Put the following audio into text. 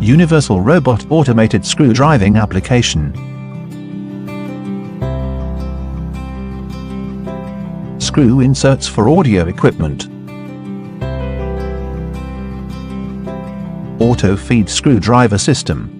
Universal Robot Automated Screw Driving Application. Screw inserts for audio equipment. Auto feed screwdriver system.